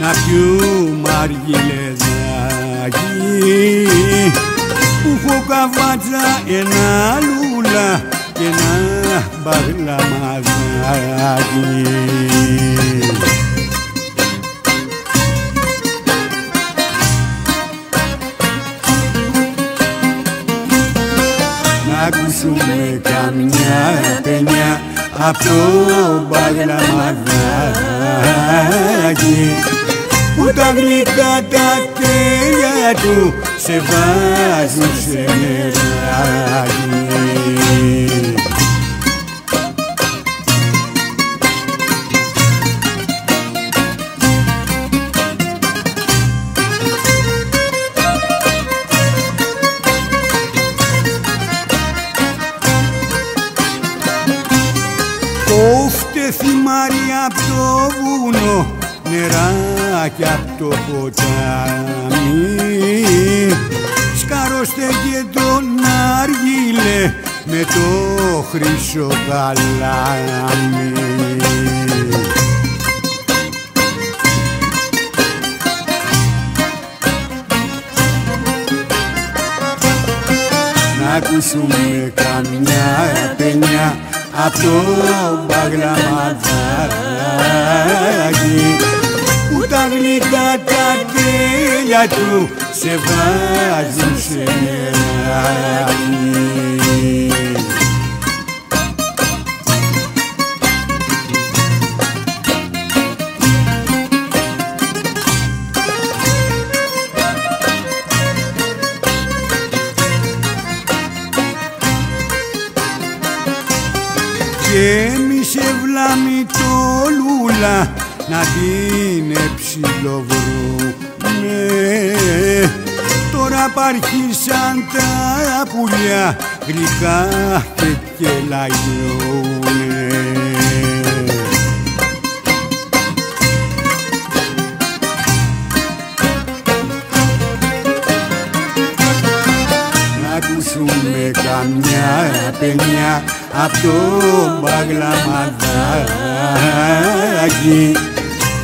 να πιούμε αργυλεδάκι που έχω καβάτσα ένα λούλα και ένα μπαγλαμαδάκι να ακούσουμε καμιά παινιά απ' το μπαγλαμαδάκι που τα γλυκά τα τέλεια του σε βάζουν σε νεράκι. Κόφτε θυμάρι απ' το βουνό νεράκι απ' το ποτάμι. Σκάρωστε και τον άργιλε με το χρυσό καλάμι. Να ακούσουμε καμιά παινιά απ' το μπαγλαμαδάκι που τα γλυκά τα τέλεια του σε βάζουν σε νεράκι. Και μη σε βλάμει το λούλα να την εψιλοβρούμε τώρα παρχίσαν τα πουλιά γλυκά και κελαγιούνε καμιά παινιά απ' το μπαγλαμαδάκι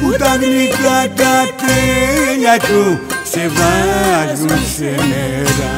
που τα γλυκά τα τέλεια του σε βάζουν σε νεράκι.